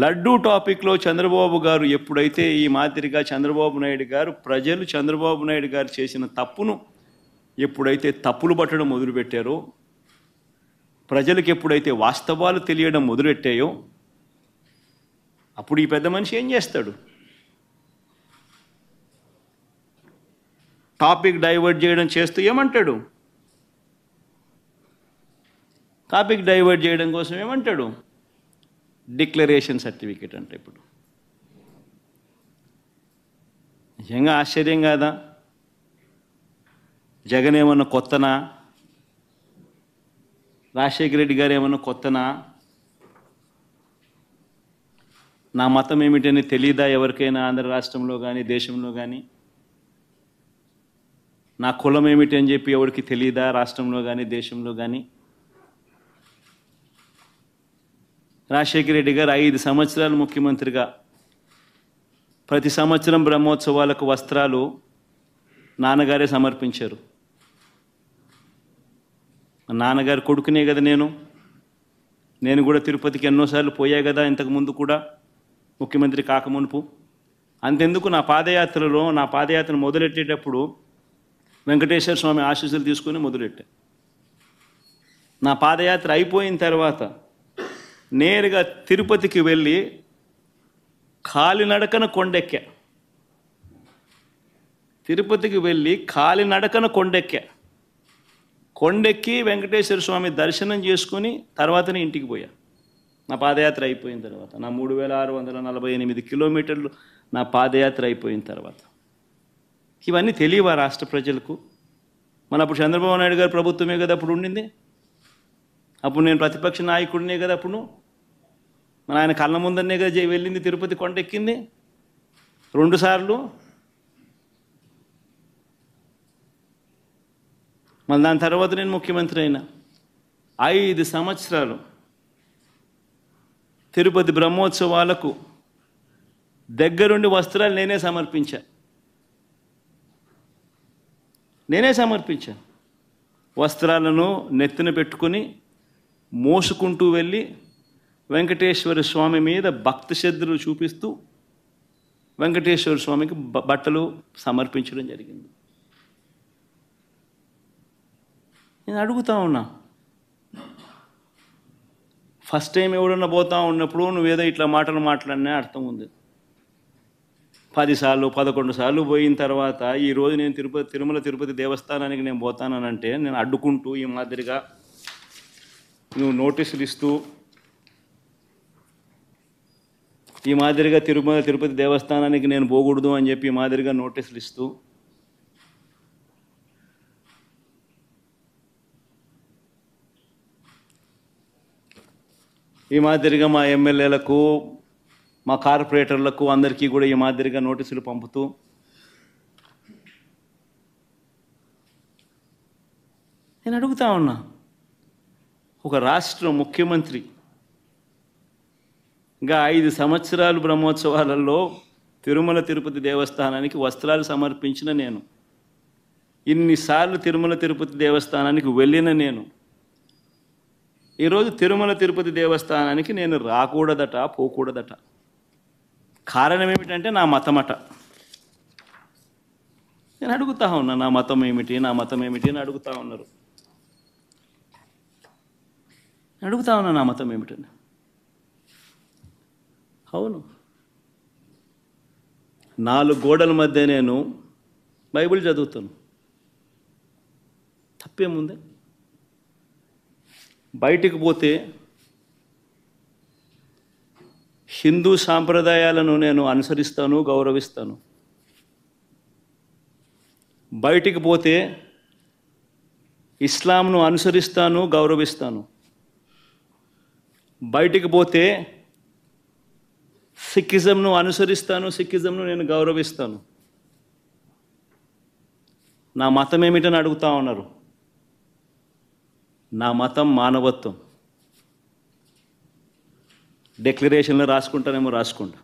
లడ్డూ టాపిక్లో చంద్రబాబు గారు ఎప్పుడైతే ఈ మాదిరిగా చంద్రబాబు నాయుడు గారు ప్రజలు చంద్రబాబు నాయుడు గారు చేసిన తప్పును ఎప్పుడైతే తప్పులు పట్టడం మొదలుపెట్టారో ప్రజలకు ఎప్పుడైతే వాస్తవాలు తెలియడం మొదలెట్టాయో అప్పుడు ఈ పెద్ద మనిషి ఏం చేస్తాడు? టాపిక్ డైవర్ట్ చేయడం చేస్తూ ఏమంటాడు? టాపిక్ డైవర్ట్ చేయడం కోసం ఏమంటాడు? డిక్లరేషన్ సర్టిఫికేట్ అంటే ఇప్పుడు. నిజంగా ఆశ్చర్యం కాదా? జగన్ ఏమన్నా కొత్తనా? రాజశేఖర రెడ్డి గారు ఏమన్నా కొత్తనా? నా మతం ఏమిటని తెలీదా ఎవరికైనా ఆంధ్ర రాష్ట్రంలో కానీ దేశంలో కానీ నా కులం ఏమిటి అని చెప్పి ఎవరికి తెలియదా రాష్ట్రంలో కానీ దేశంలో కానీ రాజశేఖర రెడ్డి గారు ఐదు సంవత్సరాలు ముఖ్యమంత్రిగా. ప్రతి సంవత్సరం బ్రహ్మోత్సవాలకు వస్త్రాలు నాన్నగారే సమర్పించారు. నాన్నగారి నాన్నగారు కొడుకునే కదా నేను. నేను కూడా తిరుపతికి ఎన్నోసార్లు పోయా కదా ఇంతకు ముందు కూడా ముఖ్యమంత్రి కాకమునుపు అంతెందుకు నా పాదయాత్రలో నా పాదయాత్ర మొదలెట్టేటప్పుడు వెంకటేశ్వర స్వామి ఆశీస్సులు తీసుకొని మొదలెట్టా. నా పాదయాత్ర అయిపోయిన తర్వాత నేరుగా తిరుపతికి వెళ్ళి కాలినడకన కొండెక్కా. తిరుపతికి వెళ్ళి కాలినడకన కొండెక్కా. కొండెక్కి వెంకటేశ్వర స్వామి దర్శనం చేసుకుని తర్వాతనే ఇంటికి పోయా. నా పాదయాత్ర అయిపోయిన తర్వాత నా మూడు వేల ఆరు వందల నలభై ఎనిమిది కిలోమీటర్లు నా పాదయాత్ర అయిపోయిన తర్వాత. ఇవన్నీ తెలియవా రాష్ట్ర ప్రజలకు? మన అప్పుడు చంద్రబాబు నాయుడు గారు ప్రభుత్వమే కదా అప్పుడు ఉండింది? అప్పుడు నేను ప్రతిపక్ష నాయకుడినే కదా అప్పుడు. మన ఆయన కళ్ళ ముందరనే కదా వెళ్ళింది తిరుపతి కొండ ఎక్కింది రెండుసార్లు మళ్ళీ దాని తర్వాత నేను ముఖ్యమంత్రి అయినా. ఐదు సంవత్సరాలు తిరుపతి బ్రహ్మోత్సవాలకు దగ్గరుండి వస్త్రాలు నేనే సమర్పించా. నేనే సమర్పించాను వస్త్రాలను నెత్తిన పెట్టుకుని మోసుకుంటూ వెళ్ళి వెంకటేశ్వర స్వామి మీద భక్తి శ్రద్ధలు చూపిస్తూ వెంకటేశ్వర స్వామికి బట్టలు సమర్పించడం జరిగింది. నేను అడుగుతా ఉన్నా ఫస్ట్ టైం ఎవడన్నా పోతా ఉన్నప్పుడు నువ్వేదో ఇట్లా మాటలు మాట్లాడినా అర్థం ఉంది. పదిసార్లు పదకొండు సార్లు పోయిన తర్వాత ఈరోజు నేను తిరుపతి తిరుమల తిరుపతి దేవస్థానానికి నేను పోతానంటే నేను అడ్డుకుంటూ ఈ మాదిరిగా నువ్వు నోటీసులు ఇస్తూ ఈ మాదిరిగా తిరుమల తిరుపతి దేవస్థానానికి నేను పోకూడదు అని చెప్పి ఈ మాదిరిగా నోటీసులు ఇస్తూ ఈ మాదిరిగా మా ఎమ్మెల్యేలకు మా కార్పొరేటర్లకు అందరికీ కూడా ఈ మాదిరిగా నోటీసులు పంపుతూ నేను అడుగుతా ఉన్నా. ఒక రాష్ట్ర ముఖ్యమంత్రి. ఇంకా ఐదు సంవత్సరాలు బ్రహ్మోత్సవాలలో తిరుమల తిరుపతి దేవస్థానానికి వస్త్రాలు సమర్పించిన నేను. ఇన్నిసార్లు తిరుమల తిరుపతి దేవస్థానానికి వెళ్ళిన నేను. ఈరోజు తిరుమల తిరుపతి దేవస్థానానికి నేను రాకూడదట పోకూడదట. కారణం ఏమిటంటే నా మతమట. నేను అడుగుతా ఉన్నా నా మతం ఏమిటి నా మతం ఏమిటి అని అడుగుతా ఉన్నారు. అడుగుతా ఉన్నా నా మతం ఏమిటని. అవును. నాలుగు గోడల మధ్య నేను బైబిల్ చదువుతాను. తప్పేముంది? బయటికి పోతే హిందూ సాంప్రదాయాలను నేను అనుసరిస్తాను గౌరవిస్తాను. బయటికి పోతే ఇస్లాంను అనుసరిస్తాను గౌరవిస్తాను. బయటికి పోతే సిక్కిజంను అనుసరిస్తాను సిక్కిజంను నేను గౌరవిస్తాను. నా మతం ఏమిటని అడుగుతా ఉన్నారు? నా మతం మానవత్వం. డిక్లరేషన్లో రాసుకుంటానేమో రాసుకుంటా.